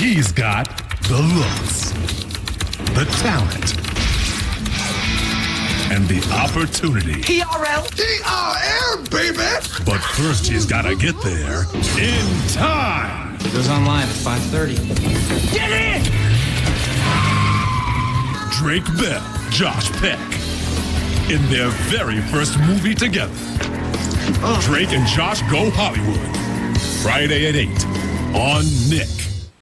He's got the looks, the talent, and the opportunity. TRL. TRL, baby. But first, he's got to get there in time. It goes online at 5.30. Get in! Drake Bell, Josh Peck. In their very first movie together. Oh. Drake and Josh Go Hollywood. Friday at 8 on Nick.